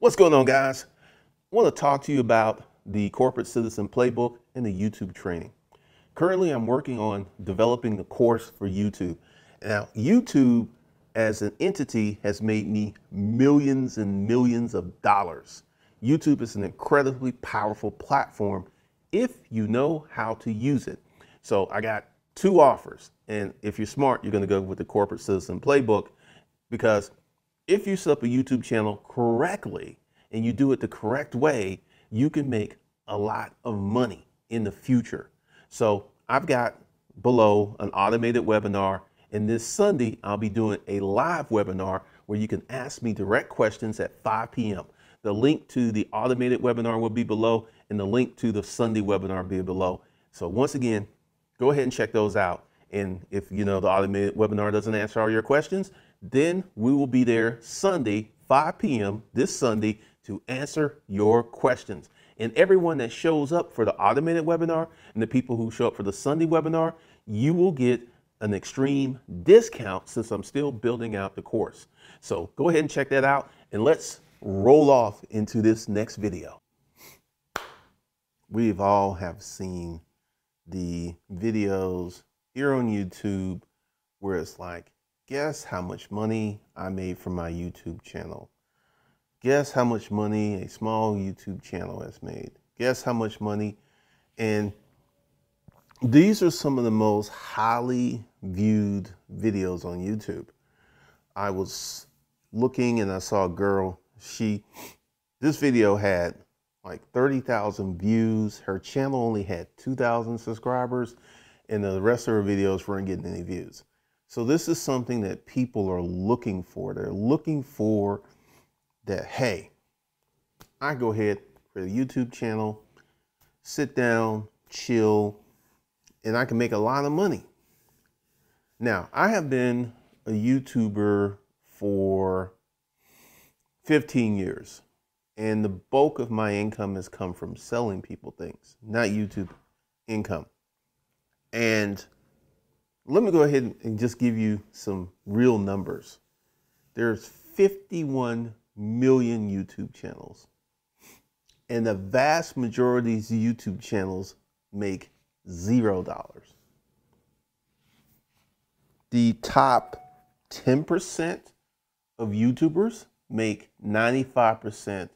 What's going on, guys? I want to talk to you about the Corporate Citizen Playbook and the YouTube training. Currently, I'm working on developing the course for YouTube. Now, YouTube as an entity has made me millions and millions of dollars. YouTube is an incredibly powerful platform if you know how to use it. So I got two offers. And if you're smart, you're going to go with the Corporate Citizen Playbook because if you set up a YouTube channel correctly and you do it the correct way, you can make a lot of money in the future. So I've got below an automated webinar. And this Sunday, I'll be doing a live webinar where you can ask me direct questions at 5 p.m. The link to the automated webinar will be below, and the link to the Sunday webinar will be below. So once again, go ahead and check those out. And if you know the automated webinar doesn't answer all your questions, then we will be there Sunday, 5 p.m. this Sunday to answer your questions. And everyone that shows up for the automated webinar and the people who show up for the Sunday webinar, you will get an extreme discount since I'm still building out the course. So go ahead and check that out and let's roll off into this next video. We've all have seen the videos here on YouTube where it's like, Guess how much money I made from my YouTube channel. Guess how much money a small YouTube channel has made. Guess how much money. And these are some of the most highly viewed videos on YouTube. I was looking and I saw a girl. She, this video had like 30,000 views. Her channel only had 2,000 subscribers, and the rest of her videos weren't getting any views. So this is something that people are looking for. They're looking for that, hey, I go ahead, create a YouTube channel, sit down, chill, and I can make a lot of money. Now, I have been a YouTuber for 15 years, and the bulk of my income has come from selling people things, not YouTube income. And let me go ahead and just give you some real numbers. There's 51 million YouTube channels. And the vast majority of these YouTube channels make zero dollars. The top 10% of YouTubers make 95%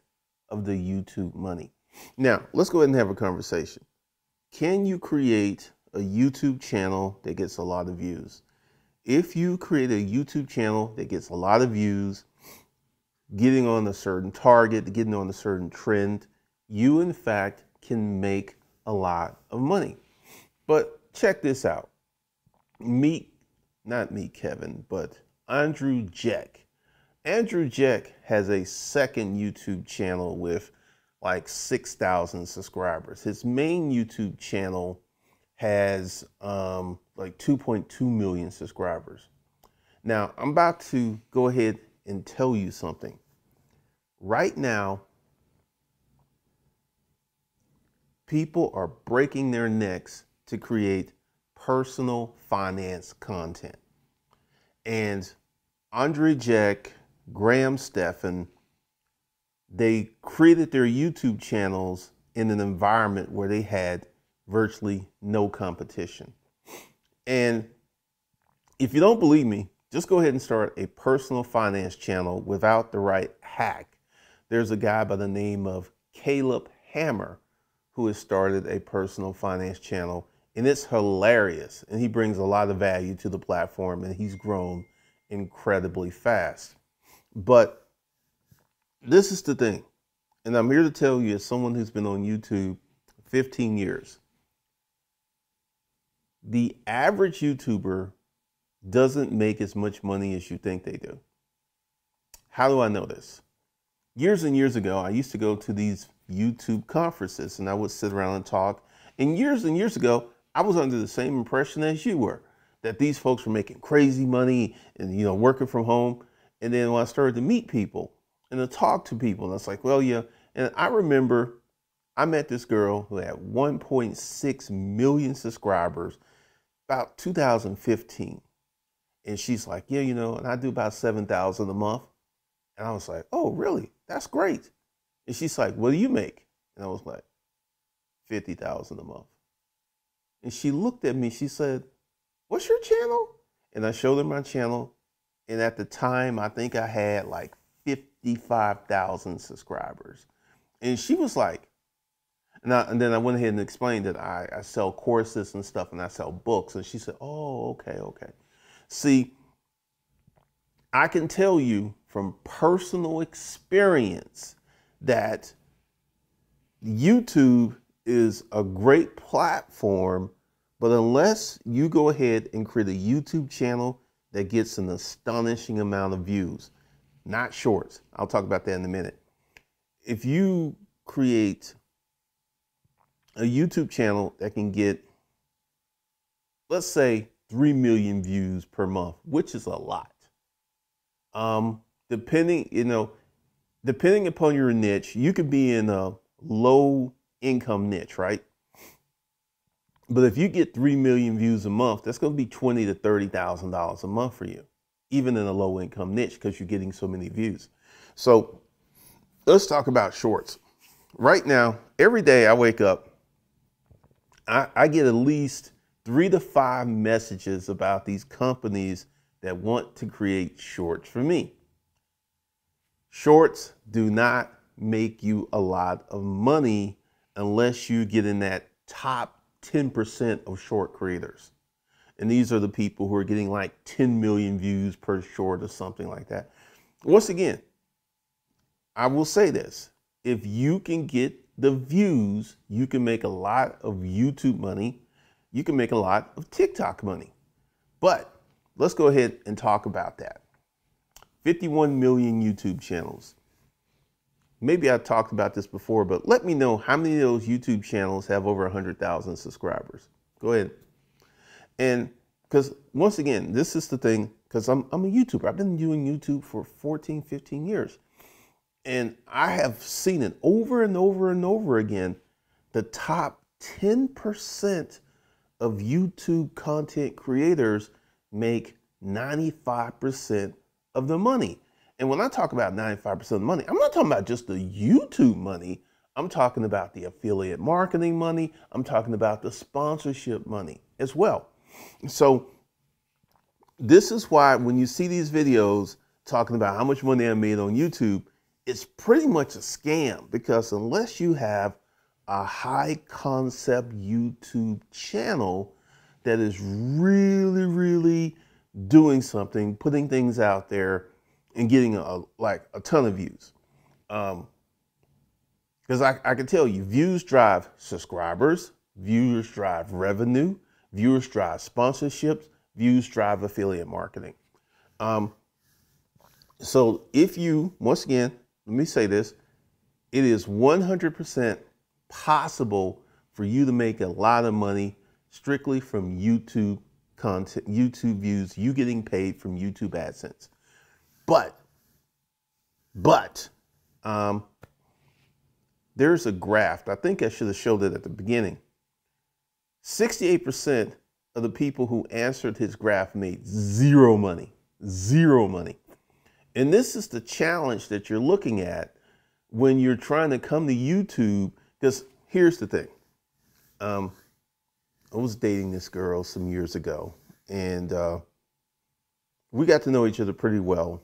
of the YouTube money. Now, let's go ahead and have a conversation. Can you create a YouTube channel that gets a lot of views. If you create a YouTube channel that gets a lot of views, getting on a certain target, getting on a certain trend, you in fact can make a lot of money. But check this out. Meet, not meet Kevin, but Andrei Jikh. Andrei Jikh has a second YouTube channel with like 6,000 subscribers. His main YouTube channel has um, like 2.2 million subscribers. Now, I'm about to go ahead and tell you something. Right now, people are breaking their necks to create personal finance content. And Andrei Jikh, Graham Stephan, they created their YouTube channels in an environment where they had virtually no competition. And if you don't believe me, just go ahead and start a personal finance channel without the right hack. There's a guy by the name of Caleb Hammer who has started a personal finance channel and it's hilarious and he brings a lot of value to the platform and he's grown incredibly fast. But this is the thing, and I'm here to tell you as someone who's been on YouTube 15 years, the average YouTuber doesn't make as much money as you think they do. How do I know this? Years and years ago, I used to go to these YouTube conferences and I would sit around and talk. And years and years ago, I was under the same impression as you were that these folks were making crazy money and, you know, working from home. And then when I started to meet people and to talk to people, and I was like, well, yeah. And I remember I met this girl who had 1.6 million subscribers about 2015. And she's like, yeah, you know, and I do about 7,000 a month. And I was like, oh, really? That's great. And she's like, what do you make? And I was like, 50,000 a month. And she looked at me, she said, what's your channel? And I showed her my channel. And at the time, I think I had like 55,000 subscribers. And she was like, and, I, and, then I went ahead and explained that I, I sell courses and stuff and I sell books. And she said, Oh, okay, okay. See, I can tell you from personal experience that YouTube is a great platform, but unless you go ahead and create a YouTube channel that gets an astonishing amount of views, not shorts, I'll talk about that in a minute. If you create a YouTube channel that can get, let's say, 3 million views per month, which is a lot. Um, depending, you know, depending upon your niche, you could be in a low income niche, right? But if you get 3 million views a month, that's going to be 20 to $30,000 a month for you, even in a low income niche because you're getting so many views. So let's talk about shorts. Right now, every day I wake up, I, I get at least three to five messages about these companies that want to create shorts for me. Shorts do not make you a lot of money unless you get in that top 10% of short creators. And these are the people who are getting like 10 million views per short or something like that. Once again, I will say this if you can get the views, you can make a lot of YouTube money. You can make a lot of TikTok money. But let's go ahead and talk about that. 51 million YouTube channels. Maybe I talked about this before, but let me know how many of those YouTube channels have over 100,000 subscribers. Go ahead. And because once again, this is the thing, because I'm, I'm a YouTuber. I've been doing YouTube for 14, 15 years. And I have seen it over and over and over again. The top 10% of YouTube content creators make 95% of the money. And when I talk about 95% of the money, I'm not talking about just the YouTube money. I'm talking about the affiliate marketing money. I'm talking about the sponsorship money as well. So, this is why when you see these videos talking about how much money I made on YouTube, it's pretty much a scam because unless you have a high concept YouTube channel that is really, really doing something, putting things out there and getting a, like a ton of views. Um, because I, I can tell you, views drive subscribers, views drive revenue, viewers drive sponsorships, views drive affiliate marketing. Um, so if you, once again, let me say this it is 100% possible for you to make a lot of money strictly from YouTube content, YouTube views, you getting paid from YouTube AdSense. But, but, um, there's a graph. I think I should have showed it at the beginning. 68% of the people who answered his graph made zero money. Zero money. And this is the challenge that you're looking at when you're trying to come to YouTube. Because here's the thing um, I was dating this girl some years ago, and uh, we got to know each other pretty well.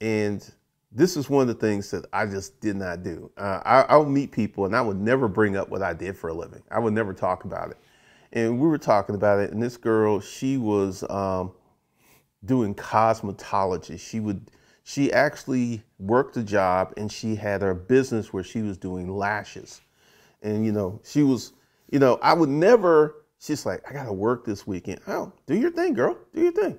And this is one of the things that I just did not do. Uh, I, I would meet people and I would never bring up what I did for a living. I would never talk about it. And we were talking about it, and this girl, she was um, doing cosmetology. She would she actually worked a job and she had her business where she was doing lashes. And you know, she was, you know, I would never she's like, I gotta work this weekend. Oh, do your thing, girl. Do your thing.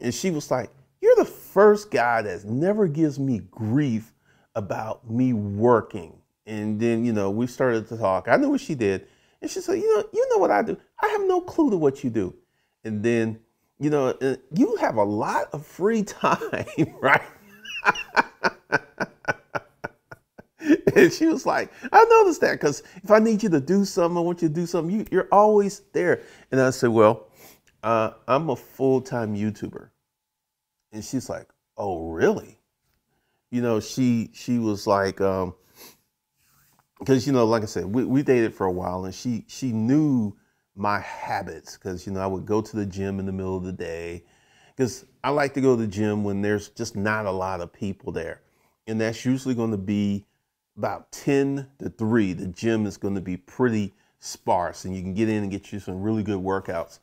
And she was like, You're the first guy that never gives me grief about me working. And then, you know, we started to talk. I knew what she did. And she said, You know, you know what I do. I have no clue to what you do. And then you know, uh, you have a lot of free time, right? and she was like, I noticed that because if I need you to do something, I want you to do something, you, are always there. And I said, Well, uh, I'm a full time YouTuber. And she's like, Oh, really? you know, she she was like, um, because you know, like I said, we, we dated for a while, and she she knew my habits because you know I would go to the gym in the middle of the day because I like to go to the gym when there's just not a lot of people there, and that's usually going to be about ten to three. The gym is going to be pretty sparse, and you can get in and get you some really good workouts.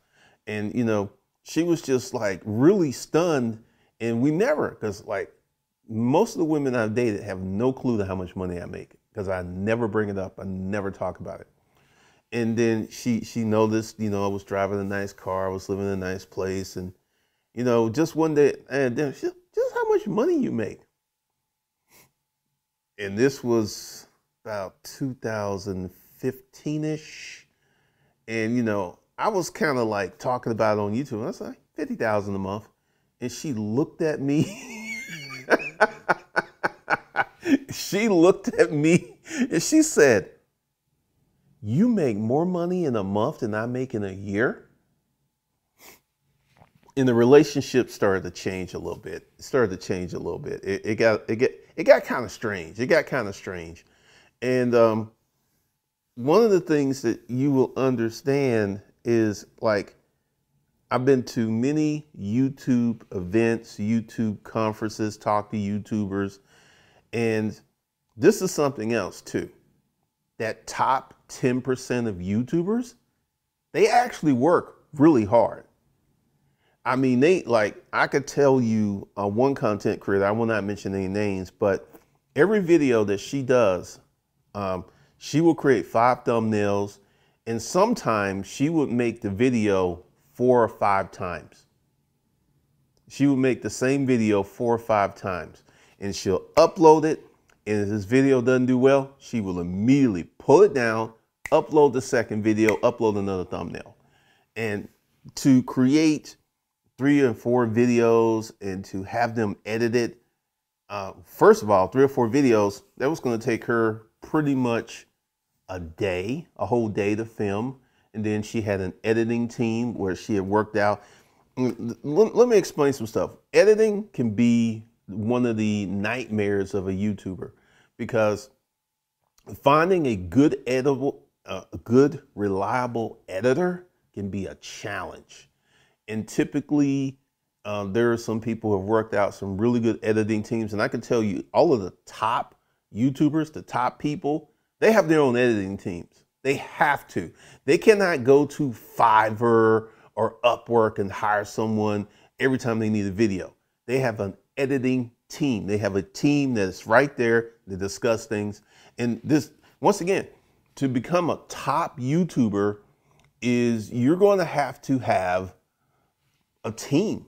And you know, she was just like really stunned, and we never because like most of the women I've dated have no clue to how much money I make because I never bring it up. I never talk about it. And then she she noticed, you know, I was driving a nice car, I was living in a nice place, and you know, just one day, and then she, just how much money you make. And this was about 2015 ish, and you know, I was kind of like talking about it on YouTube. I was like, fifty thousand a month, and she looked at me. she looked at me and she said, You make more money in a month than I make in a year? And the relationship started to change a little bit. It started to change a little bit. It, it got it get it got kind of strange. It got kind of strange. And um, one of the things that you will understand is like I've been to many YouTube events, YouTube conferences, talk to YouTubers, and this is something else too. That top 10% of YouTubers, they actually work really hard. I mean, they like, I could tell you uh, one content creator, I will not mention any names, but every video that she does, um, she will create five thumbnails, and sometimes she would make the video four or five times. She would make the same video four or five times and she'll upload it. And if this video doesn't do well, she will immediately pull it down, upload the second video, upload another thumbnail. And to create three or four videos and to have them edited, uh, first of all, three or four videos, that was going to take her pretty much a day, a whole day to film. And then she had an editing team where she had worked out. Mm, let me explain some stuff. Editing can be one of the nightmares of a YouTuber because finding a good editable, uh, a good reliable editor can be a challenge. And typically, uh, there are some people who have worked out some really good editing teams, and I can tell you, all of the top YouTubers, the top people, they have their own editing teams. They have to. They cannot go to Fiverr or Upwork and hire someone every time they need a video. They have an editing team. They have a team that's right there to discuss things. And this, once again, to become a top YouTuber is you're going to have to have a team.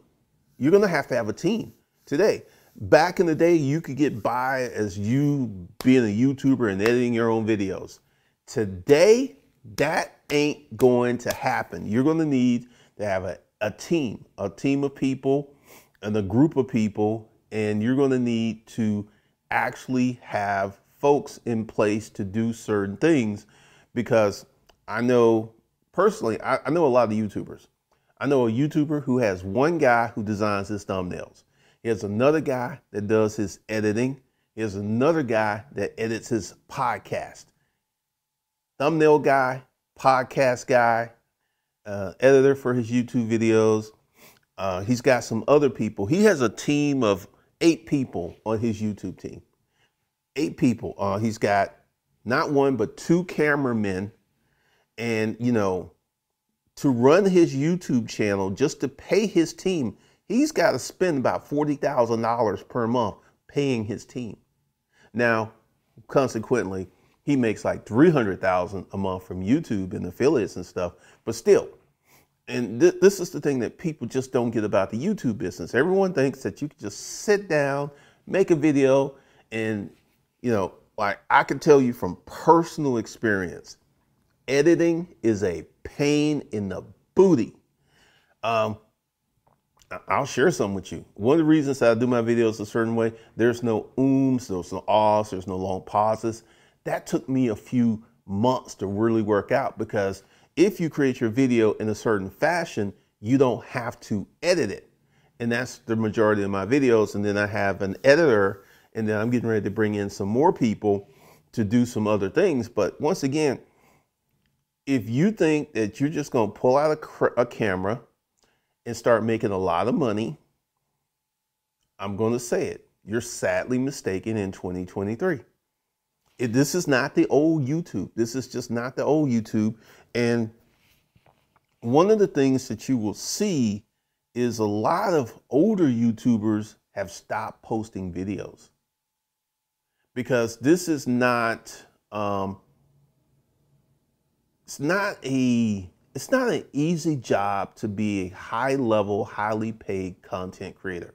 You're going to have to have a team today. Back in the day, you could get by as you being a YouTuber and editing your own videos. Today, that ain't going to happen. You're going to need to have a, a team, a team of people and a group of people, and you're going to need to actually have folks in place to do certain things because I know personally, I, I, know a lot of YouTubers. I know a YouTuber who has one guy who designs his thumbnails. He has another guy that does his editing. He has another guy that edits his podcast. Thumbnail guy, podcast guy, uh, editor for his YouTube videos, uh, he's got some other people. He has a team of eight people on his YouTube team. Eight people. Uh, he's got not one, but two cameramen. And, you know, to run his YouTube channel, just to pay his team, he's got to spend about $40,000 per month paying his team. Now, consequently, he makes like 300,000 a month from YouTube and affiliates and stuff, but still, and th- this is the thing that people just don't get about the YouTube business. Everyone thinks that you can just sit down, make a video, and you know, like I can tell you from personal experience, editing is a pain in the booty. Um, I'll share some with you. One of the reasons I do my videos a certain way, there's no ooms, there's no ahs, there's no long pauses. That took me a few months to really work out because if you create your video in a certain fashion, you don't have to edit it. And that's the majority of my videos. And then I have an editor and then I'm getting ready to bring in some more people to do some other things. But once again, if you think that you're just going to pull out a, a, camera and start making a lot of money, I'm going to say it. You're sadly mistaken in 2023. It, this is not the old YouTube. This is just not the old YouTube. And one of the things that you will see is a lot of older YouTubers have stopped posting videos because this is not um, it's not a it's not an easy job to be a high level, highly paid content creator.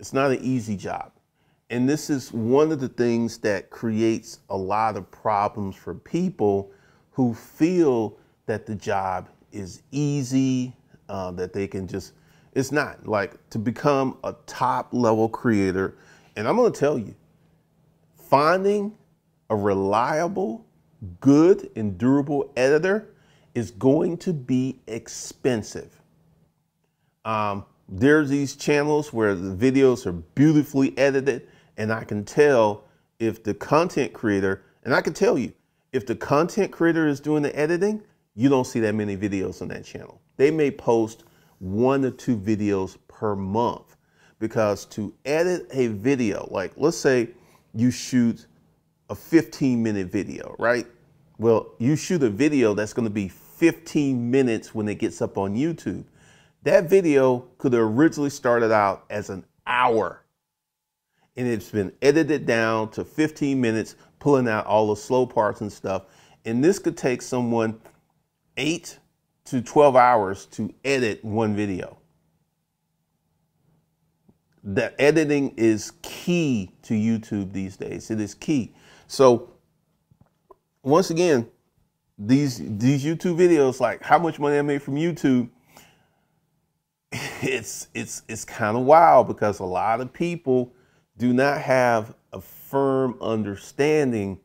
It's not an easy job. And this is one of the things that creates a lot of problems for people who feel that the job is easy, uh, that they can just, it's not like to become a top level creator. And I'm going to tell you, finding a reliable, good, and durable editor is going to be expensive. Um, there's these channels where the videos are beautifully edited, and I can tell if the content creator, and I can tell you, if the content creator is doing the editing, you don't see that many videos on that channel. They may post one or two videos per month because to edit a video, like let's say you shoot a 15 minute video, right? Well, you shoot a video that's going to be 15 minutes when it gets up on YouTube. That video could have originally started out as an hour and it's been edited down to 15 minutes, pulling out all the slow parts and stuff. And this could take someone eight to 12 hours to edit one video the editing is key to YouTube these days. It is key. So once again, these these YouTube videos, like how much money I made from YouTube, it's it's it's kind of wild because a lot of people do not have a firm understanding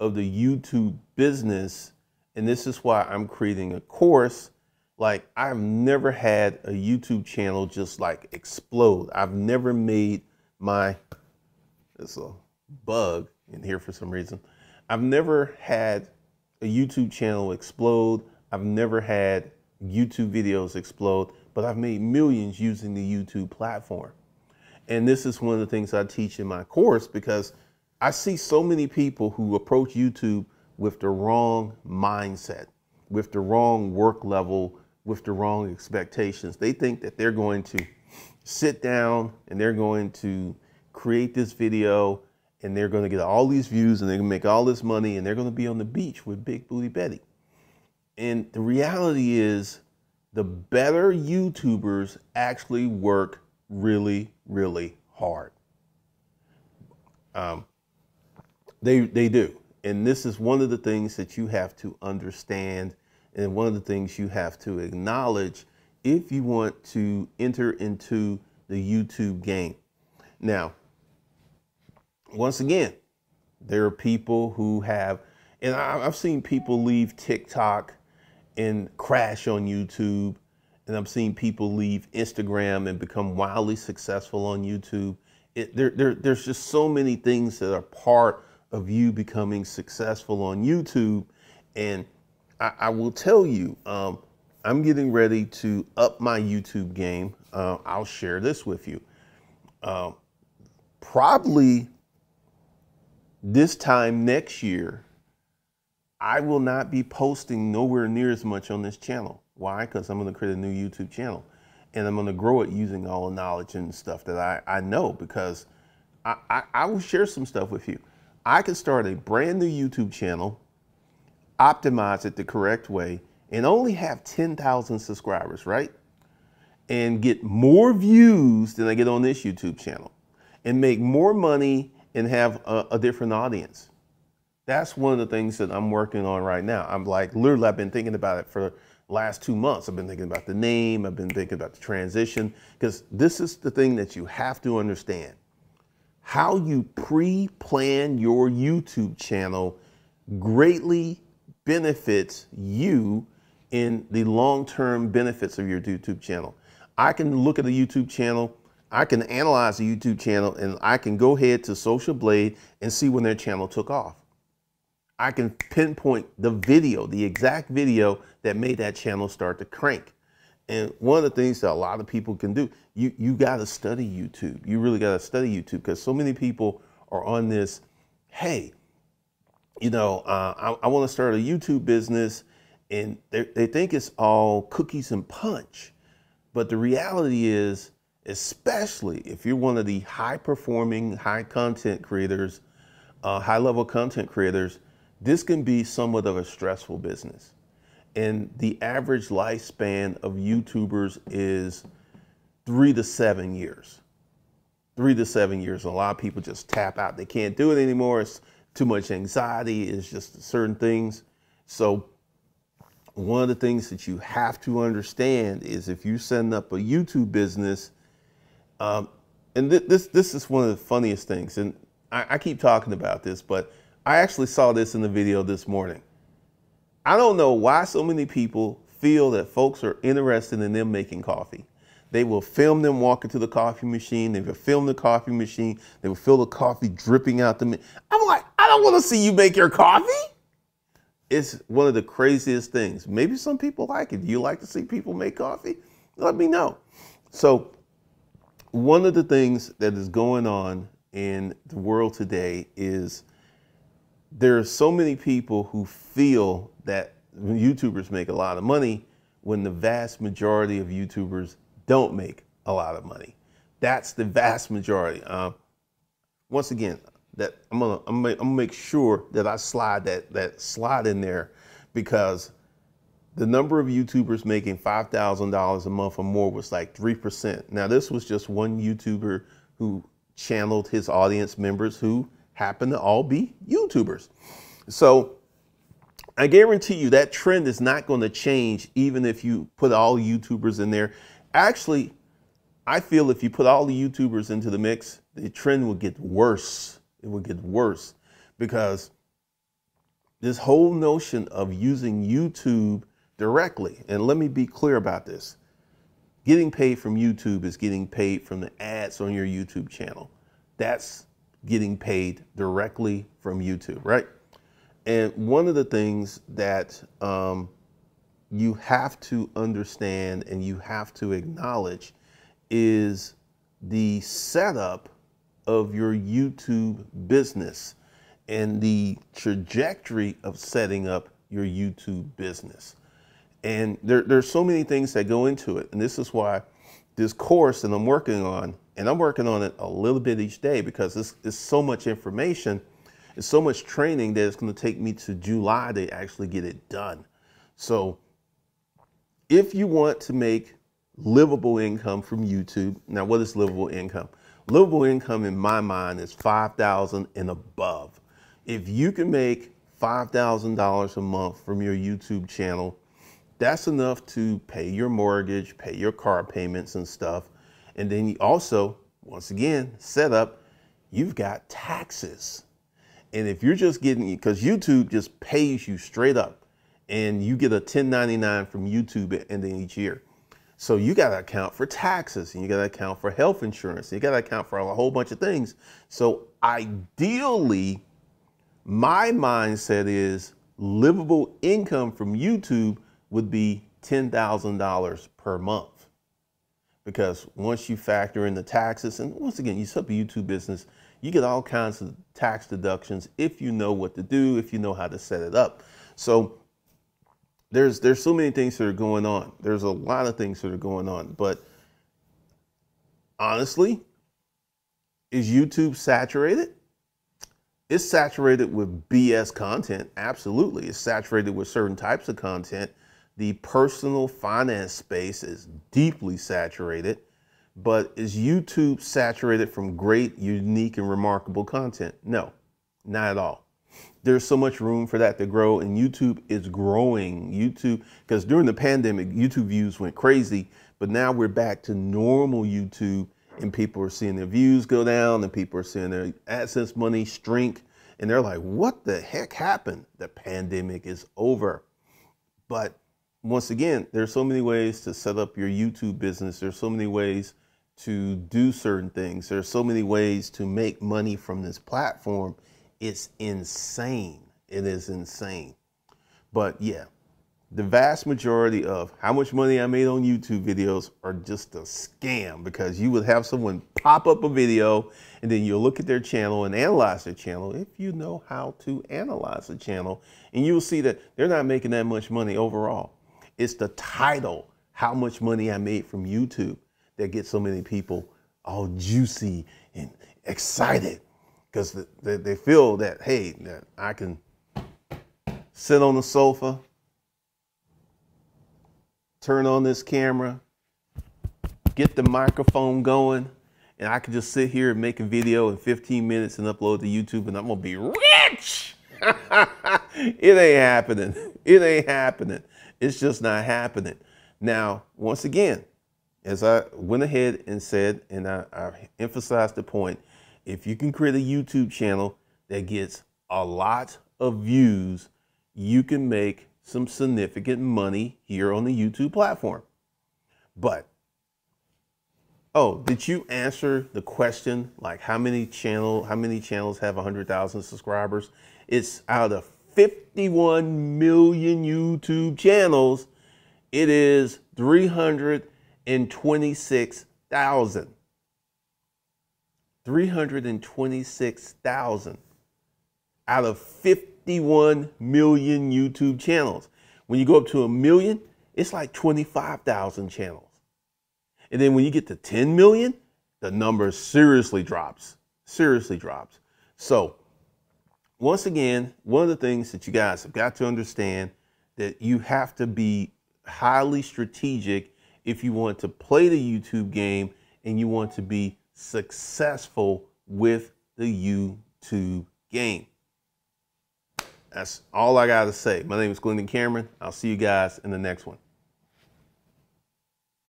of the YouTube business. And this is why I'm creating a course like I've never had a YouTube channel just like explode. I've never made my there's a bug in here for some reason. I've never had a YouTube channel explode. I've never had YouTube videos explode, but I've made millions using the YouTube platform. And this is one of the things I teach in my course because I see so many people who approach YouTube with the wrong mindset, with the wrong work level with the wrong expectations. They think that they're going to sit down and they're going to create this video and they're going to get all these views and they're going to make all this money and they're going to be on the beach with Big Booty Betty. And the reality is, the better YouTubers actually work really, really hard. Um, they, they do. And this is one of the things that you have to understand and one of the things you have to acknowledge if you want to enter into the YouTube game. Now, once again, there are people who have, and I've seen people leave TikTok and crash on YouTube, and I'm seeing people leave Instagram and become wildly successful on YouTube. It, there, there, there's just so many things that are part of you becoming successful on YouTube, and I, I will tell you, um, I'm getting ready to up my YouTube game. Uh, I'll share this with you. Uh, probably this time next year, I will not be posting nowhere near as much on this channel. Why? Because I'm going to create a new YouTube channel and I'm going to grow it using all the knowledge and stuff that I, I know because I, I, I will share some stuff with you. I can start a brand new YouTube channel optimize it the correct way, and only have 10,000 subscribers, right? And get more views than I get on this YouTube channel and make more money and have a, a different audience. That's one of the things that I'm working on right now. I'm like, literally, I've been thinking about it for last two months. I've been thinking about the name, I've been thinking about the transition, because this is the thing that you have to understand. How you pre plan your YouTube channel greatly benefits you in the long term benefits of your YouTube channel. I can look at a YouTube channel. I can analyze a YouTube channel and I can go ahead to Social Blade and see when their channel took off. I can pinpoint the video, the exact video that made that channel start to crank. And one of the things that a lot of people can do, you you got to study YouTube. You really got to study YouTube because so many people are on this. Hey, you know, uh, I, I want to start a YouTube business, and they think it's all cookies and punch. But the reality is, especially if you're one of the high performing, high content creators, uh, high level content creators, this can be somewhat of a stressful business. And the average lifespan of YouTubers is three to seven years. Three to seven years. A lot of people just tap out. They can't do it anymore. It's too much anxiety. It's just certain things. So, one of the things that you have to understand is if you send up a YouTube business, um, and th- this this is one of the funniest things, and I, I keep talking about this, but I actually saw this in the video this morning. I don't know why so many people feel that folks are interested in them making coffee. They will film them walking to the coffee machine. They will film the coffee machine. They will feel the coffee dripping out the. I'm like, I don't want to see you make your coffee. It's one of the craziest things. Maybe some people like it. Do you like to see people make coffee? Let me know. So, one of the things that is going on in the world today is there are so many people who feel that YouTubers make a lot of money when the vast majority of YouTubers don't make a lot of money. That's the vast majority. Uh, once again, that I'm gonna, I'm gonna, I'm gonna make sure that I slide that that slide in there because the number of YouTubers making five thousand dollars a month or more was like three percent. Now this was just one YouTuber who channeled his audience members who happen to all be YouTubers. So I guarantee you that trend is not going to change even if you put all YouTubers in there. Actually, I feel if you put all the YouTubers into the mix, the trend will get worse. It will get worse because this whole notion of using YouTube directly, and let me be clear about this getting paid from YouTube is getting paid from the ads on your YouTube channel. That's getting paid directly from YouTube, right? And one of the things that um, you have to understand and you have to acknowledge is the setup of your YouTube business and the trajectory of setting up your YouTube business. And there, there's so many things that go into it. And this is why this course that I'm working on, and I'm working on it a little bit each day because it's, it's so much information it's so much training that it's going to take me to July to actually get it done. So if you want to make livable income from YouTube, now what is livable income? Livable income in my mind is 5,000 and above. If you can make $5,000 a month from your YouTube channel, that's enough to pay your mortgage, pay your car payments and stuff. And then you also, once again, set up, you've got taxes. And if you're just getting, because YouTube just pays you straight up and you get a 1099 from YouTube at the end of each year. So you got to account for taxes and you got to account for health insurance. And you got to account for a whole bunch of things. So ideally, my mindset is livable income from YouTube would be $10,000 per month. Because once you factor in the taxes, and once again, you set up a YouTube business, you get all kinds of tax deductions if you know what to do, if you know how to set it up. So there's there's so many things that are going on. There's a lot of things that are going on, but honestly, is YouTube saturated? It's saturated with BS content, absolutely. It's saturated with certain types of content. The personal finance space is deeply saturated. But is YouTube saturated from great, unique, and remarkable content? No, not at all. There's so much room for that to grow, and YouTube is growing. YouTube, because during the pandemic, YouTube views went crazy, but now we're back to normal YouTube, and people are seeing their views go down, and people are seeing their AdSense money shrink, and they're like, what the heck happened? The pandemic is over. But once again, there's so many ways to set up your YouTube business. There's so many ways to do certain things. There's so many ways to make money from this platform. It's insane. It is insane. But yeah, the vast majority of how much money I made on YouTube videos are just a scam because you would have someone pop up a video and then you'll look at their channel and analyze their channel if you know how to analyze a channel and you'll see that they're not making that much money overall. It's the title, how much money I made from YouTube that gets so many people all juicy and excited because they feel that, hey, that I can sit on the sofa, turn on this camera, get the microphone going, and I can just sit here and make a video in 15 minutes and upload to YouTube and I'm gonna be rich. it ain't happening. It ain't happening. It's just not happening. Now, once again, as I went ahead and said, and I, I emphasized the point, if you can create a YouTube channel that gets a lot of views, you can make some significant money here on the YouTube platform. But, oh, did you answer the question like how many channel how many channels have 100,000 subscribers? It's out of 51 million YouTube channels, it is 326,000. 326,000 out of 51 million YouTube channels. When you go up to a million, it's like 25,000 channels. And then when you get to 10 million, the number seriously drops, seriously drops. So once again, one of the things that you guys have got to understand that you have to be highly strategic if you want to play the YouTube game and you want to be successful with the YouTube game. That's all I got to say. My name is Glendon Cameron. I'll see you guys in the next one.